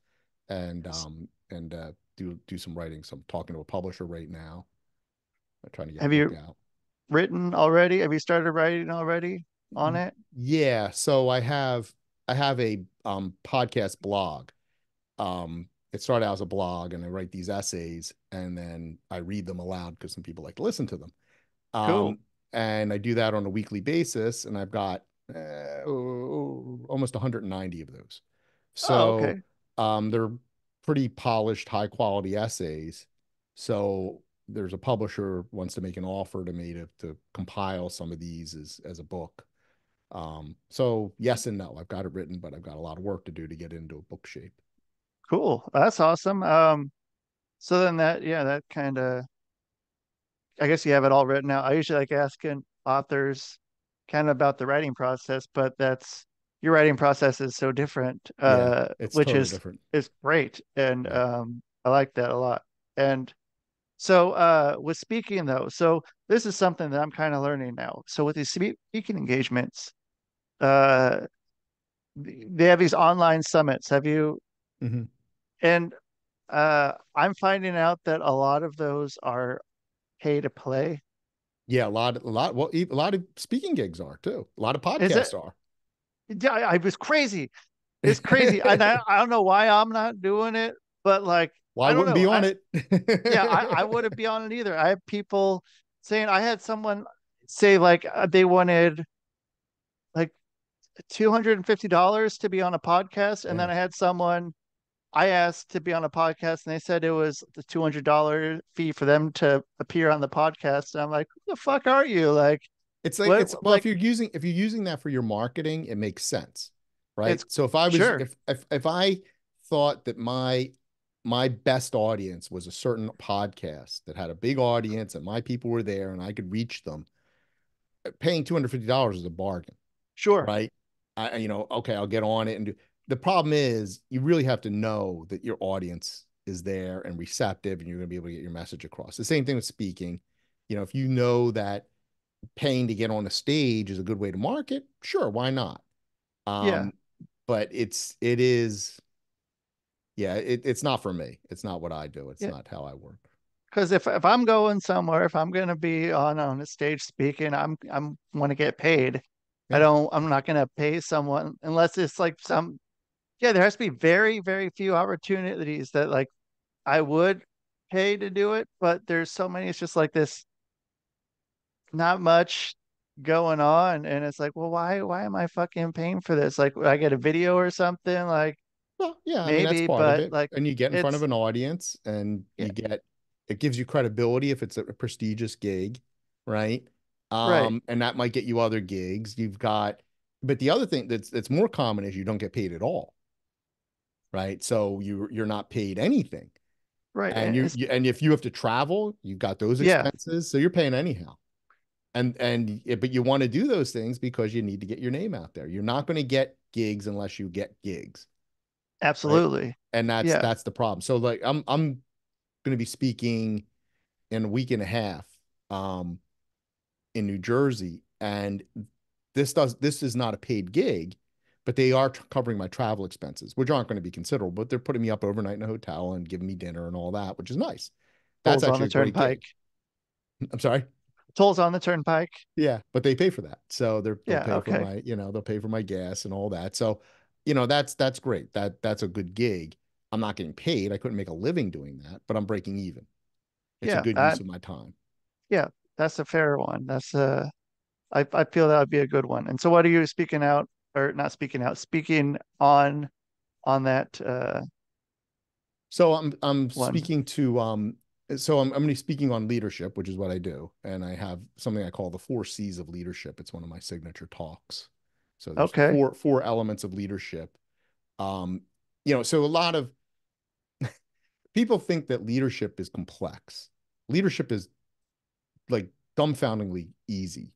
and um and uh, do do some writing. So I'm talking to a publisher right now. I'm trying to get Have you- out. Written already? Have you started writing already on it? Yeah, so I have I have a um podcast blog. Um it started out as a blog and I write these essays and then I read them aloud because some people like to listen to them. Cool. Um and I do that on a weekly basis and I've got uh, almost 190 of those. So oh, okay. um they're pretty polished, high quality essays. So there's a publisher wants to make an offer to me to to compile some of these as as a book. Um, so yes and no. I've got it written, but I've got a lot of work to do to get into a book shape. Cool. That's awesome. Um, so then that, yeah, that kind of, I guess you have it all written out. I usually like asking authors kind of about the writing process, but that's your writing process is so different, uh, It's which totally is different. is great, and Yeah. um, I like that a lot. And so, uh, with speaking though, so this is something that I'm kind of learning now. So with these speaking engagements, uh, they have these online summits. Have you? Mhm. And uh, I'm finding out that a lot of those are pay to play. Yeah, a lot, a lot, well, a lot of speaking gigs are too. A lot of podcasts are. Yeah, I, I was crazy. It's crazy. and I, I don't know why I'm not doing it, but like, Well, I I wouldn't be on I- it. yeah, I, I wouldn't be on it either. I have people saying I had someone say like uh, they wanted like two hundred and fifty dollars to be on a podcast, and then I had someone I asked to be on a podcast, and they said it was the two hundred dollar fee for them to appear on the podcast. And I'm like, who the fuck are you? Like, It's like What- it's well, like- if you're using if you're using that for your marketing, it makes sense, right? So if I was sure. if if if I thought that my my best audience was a certain podcast that had a big audience and my people were there and I could reach them, paying two hundred fifty dollars is a bargain, sure, right? I you know okay, I'll get on it and do. The problem is you really have to know that your audience is there and receptive and you're going to be able to get your message across. The same thing with speaking. You know, if you know that paying to get on a stage is a good way to market, sure, why not? Um, Yeah. But it's it is, yeah, it, it's not for me. It's not what I do. It's Yeah. not how I work. because if if I'm going somewhere, if I'm gonna be on on a stage speaking, I'm I'm want to get paid. Yeah. I don't. I'm not gonna pay someone unless it's like some. Yeah, there has to be very very few opportunities that like I would pay to do it, but there's so many. It's just like this. Not much going on, and it's like, well, why why am I fucking paying for this? Like, I get a video or something. Like, Well, yeah, I mean, Maybe, but, like, and you get in front of an audience and Yeah. you get it gives you credibility if it's a prestigious gig, right? Right. Um, and that might get you other gigs. You've got, but the other thing that's that's more common is you don't get paid at all, right? So you you're not paid anything, right? and you, you and if you have to travel, you've got those Yeah. expenses, so you're paying anyhow. And and eh, but you want to do those things because you need to get your name out there. You're not going to get gigs unless you get gigs absolutely. and that's Yeah. that's the problem. So like I'm I'm going to be speaking in a week and a half um in New Jersey and this does this is not a paid gig but they are tr- covering my travel expenses which aren't going to be considerable but they're putting me up overnight in a hotel and giving me dinner and all that which is nice. That's Tolls on actually the a turnpike. I'm sorry. Tolls on the turnpike. Yeah, but they pay for that. So they're they'll Yeah, pay okay. for my, you know, they'll pay for my gas and all that. So, you know, that's that's great. That that's a good gig. I'm not getting paid. I couldn't make a living doing that, but I'm breaking even. It's Yeah, a good I- use of my time. Yeah, that's a fair one. That's uh I I feel that would be a good one. And so what are you speaking out or not speaking out, speaking on on that uh So I'm I'm One. speaking to um so I'm I'm going to be speaking on leadership, which is what I do, and I have something I call the four C's of leadership. It's one of my signature talks. So there's Okay. four four elements of leadership. Um, you know, so a lot of people think that leadership is complex. Leadership is like dumbfoundingly easy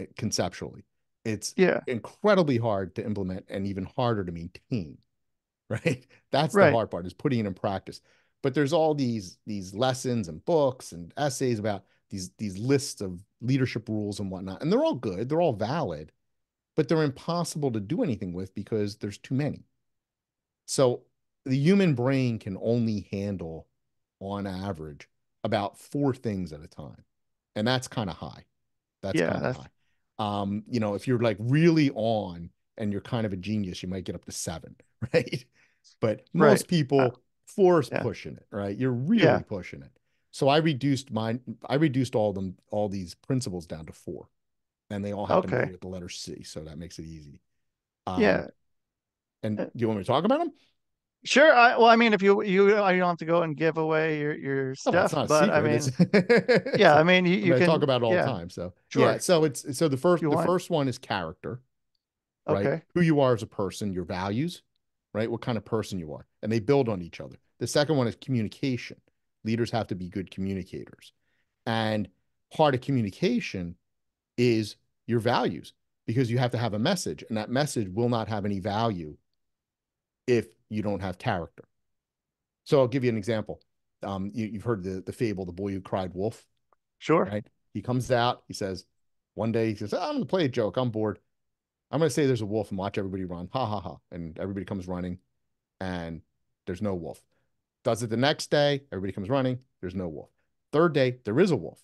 eh, conceptually. It's yeah, incredibly hard to implement and even harder to maintain right that's Right. the hard part is putting it in practice but there's all these these lessons and books and essays about these these lists of leadership rules and whatnot and they're all good they're all valid but they're impossible to do anything with because there's too many so the human brain can only handle on average about four things at a time. And that's kind of high. That's Yeah, kind of high. Um, you know, if you're like really on and you're kind of a genius, you might get up to seven, right? But Right. most people, Uh, four is yeah. pushing it, right? You're really Yeah. pushing it. So I reduced mine, I reduced all them, all these principles down to four. And they all happen to be with the letter C, so that makes it easy. Yeah. Um, and Uh, do you want me to talk about them? Sure. I, well, I mean, if you you uh, you don't have to go and give away your your Oh, stuff, a but I mean, yeah, I mean, you, I mean, can talk about it all yeah, the time. So Sure. yeah, so it's so the first You the want- first one is character, right? Okay. Who you are as a person, your values, right? What kind of person you are, and they build on each other. The second one is communication. Leaders have to be good communicators, and part of communication is your values because you have to have a message, and that message will not have any value if you don't have character. So I'll give you an example. Um, you, you've heard the the fable, the boy who cried wolf Sure. right? He comes out, he says, one day he says, I'm gonna play a joke, I'm bored. I'm gonna say there's a wolf and watch everybody run. Ha ha ha. And everybody comes running and there's no wolf. Does it the next day, everybody comes running, there's no wolf. Third day, there is a wolf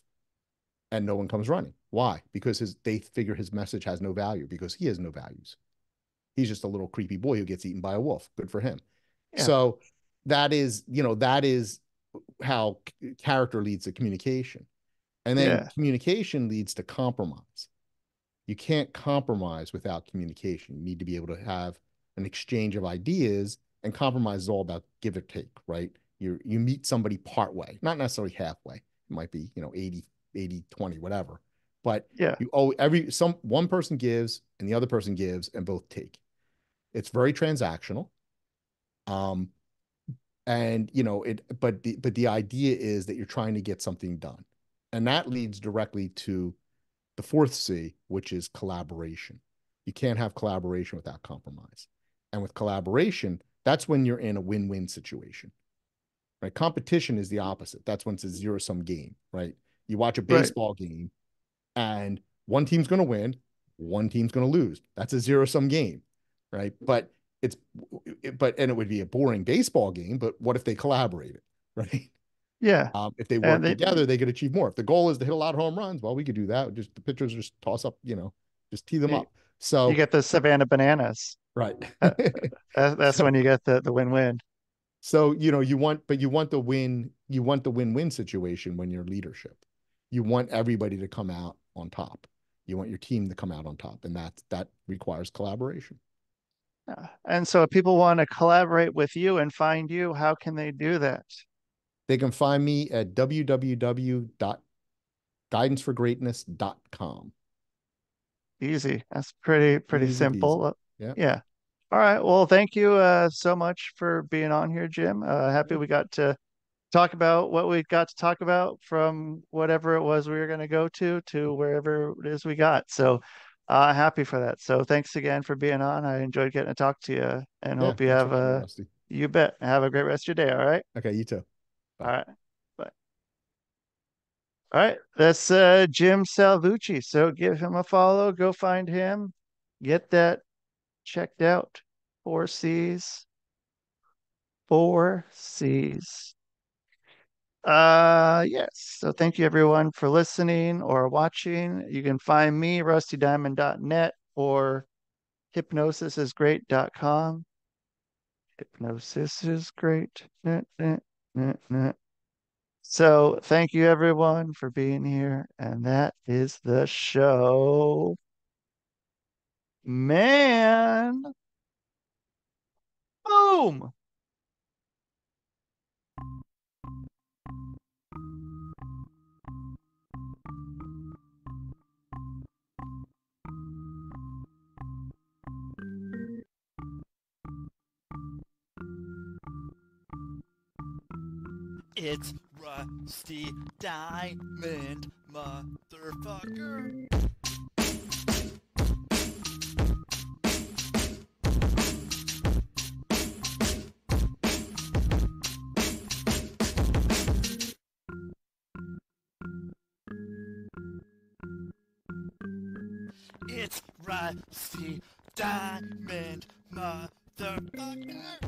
and no one comes running. Why? Because his they figure his message has no value because he has no values. He's just a little creepy boy who gets eaten by a wolf. Good for him. Yeah. So that is, you know, that is how character leads to communication. And then Yeah. communication leads to compromise. You can't compromise without communication. You need to be able to have an exchange of ideas, and compromise is all about give or take, right? You you meet somebody part way, not necessarily halfway. It might be, you know, 80, 80, 20, whatever. But Yeah. you oh every some one person gives and the other person gives and both take. It's very transactional. Um and you know it but the but the idea is that you're trying to get something done. And that leads directly to the fourth C, which is collaboration. You can't have collaboration without compromise. And with collaboration, that's when you're in a win-win situation. Right? Competition is the opposite. That's when it's a zero-sum game, right? You watch a Right. baseball game and one team's going to win, one team's going to lose. That's a zero-sum game, right? But it's but and it would be a boring baseball game, but what if they collaborated, right? Yeah. Um, if they work they- together, they could achieve more. If the goal is to hit a lot of home runs, well, we could do that. Just the pitchers just toss up, you know, just tee them You- up. So You get the Savannah bananas. right. Uh, That's, So- when you get the the win win. so you know, you want, but you want the win, you want the win-win situation when you're leadership. You want everybody to come out on top. You want your team to come out on top, and that that requires collaboration. Yeah. And so if people want to collaborate with you and find you, how can they do that? They can find me at www.guidanceforgreatness.com. Easy. That's pretty pretty Easy simple. Uh, Yeah. Yeah. All right. Well, thank you uh, so much for being on here, Jim. Uh, happy we got to talk about what we got to talk about from whatever it was we were going to go to to wherever it is we got. So uh, happy for that. So thanks again for being on. I enjoyed getting to talk to you and Yeah, hope you have for having me, a, you bet, have a great rest of your day. All right. Okay, you too. Bye. All right. Bye. All right. That's uh, Jim Salvucci. So give him a follow. Go find him. Get that checked out. Four C's. Four C's. Uh, yes. So thank you everyone for listening or watching. You can find me, rustydiamond.net or hypnosisisgreat.com. Hypnosis is great. Nah, nah, nah. So thank you everyone for being here. And that is the show. Man. Boom. It's Rusty Diamond, motherfucker. It's Rusty Diamond, motherfucker.